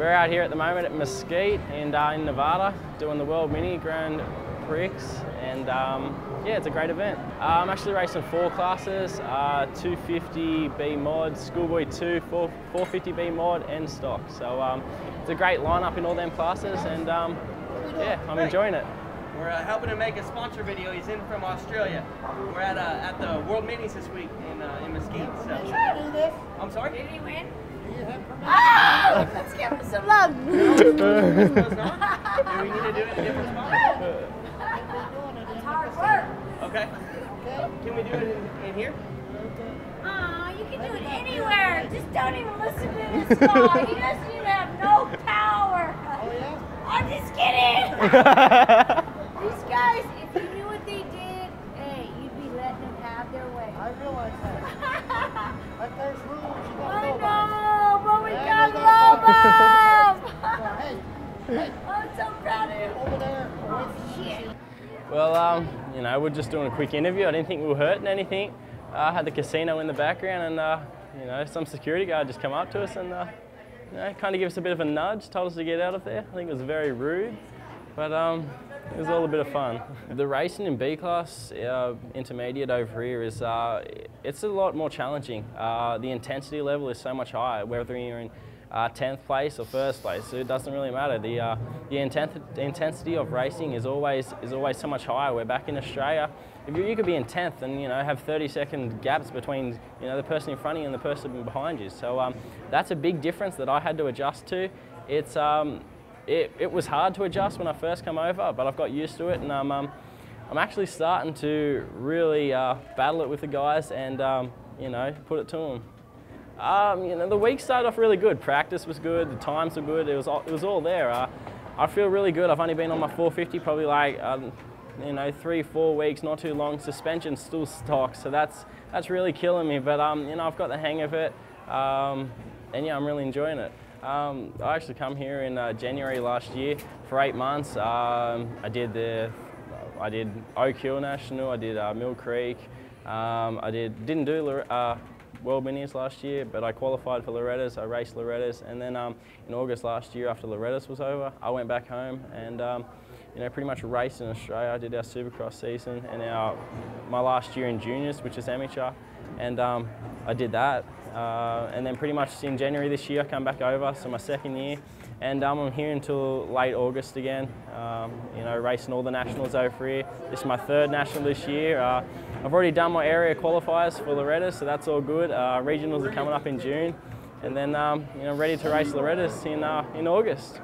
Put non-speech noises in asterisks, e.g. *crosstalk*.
We're out here at the moment at Mesquite in, uh, in Nevada doing the World Mini Grand Prix and um, yeah, it's a great event. Uh, I'm actually racing four classes, uh, 250B mod, Schoolboy 2, 4, 450B mod and stock. So um, it's a great lineup in all them classes and um, yeah, I'm enjoying it. We're uh, helping him make a sponsor video. He's in from Australia. We're at uh, at the World Minis this week in uh, in Mesquite. So. I'm sorry. Did he win? Some love. *laughs* Do we need to do it in a different spot? *laughs* It's hard work. Okay. Can we do it in, in here? Aw, you can do it anywhere. Just don't even listen to this *laughs* guy. He doesn't even have no power. Oh, yeah? I'm just kidding. These guys, if you knew what they did, hey, you'd be letting them have their way. I realize that. Gotta you love So, them. hey, hey, I'm so proud of you. over there, away from Shit. Well, um, you know, we're just doing a quick interview. I didn't think we were hurting anything. I uh, had the casino in the background and, uh, you know, some security guard just come up to us and, uh, you know, kind of gave us a bit of a nudge, told us to get out of there. I think it was very rude, but um, it was all a bit of fun. The racing in B class, uh, intermediate over here, is uh, it's a lot more challenging. Uh, the intensity level is so much higher, whether you're in 10th place or first place. So it doesn't really matter. The, uh, the inten- the intensity of racing is always, is always so much higher. We're back in Australia. If you, you could be in 10th and you know have 30 second gaps between you know the person in front of you and the person behind you. So um, that's a big difference that I had to adjust to. It's um, it, it was hard to adjust when I first come over, but I've got used to it and um, um, I'm actually starting to really uh, battle it with the guys and um, you know put it to them. Um, you know, the week started off really good. Practice was good. The times were good. It was all, it was all there. Uh, I feel really good. I've only been on my 450 probably like um, you know three, four weeks, not too long. Suspension still stock, so that's that's really killing me. But um, you know, I've got the hang of it, um, and yeah, I'm really enjoying it. Um, I actually come here in uh, January last year for eight months. Um, I did the I did Oak Hill National. I did uh, Mill Creek. Um, I did didn't do uh, World Minis last year, but I qualified for Loretta's. I raced Loretta's, and then um, in August last year, after Loretta's was over, I went back home and um, you know pretty much raced in Australia. I did our Supercross season and our my last year in juniors, which is amateur, and um, I did that. Uh, and then pretty much in January this year, I come back over, so my second year, and um, I'm here until late August again. Um, you know, racing all the nationals over here. This is my third national this year. Uh, I've already done my area qualifiers for Loretta, so that's all good. Uh, regionals are coming up in June, and then um, you know ready to race Loretta's in uh, in August.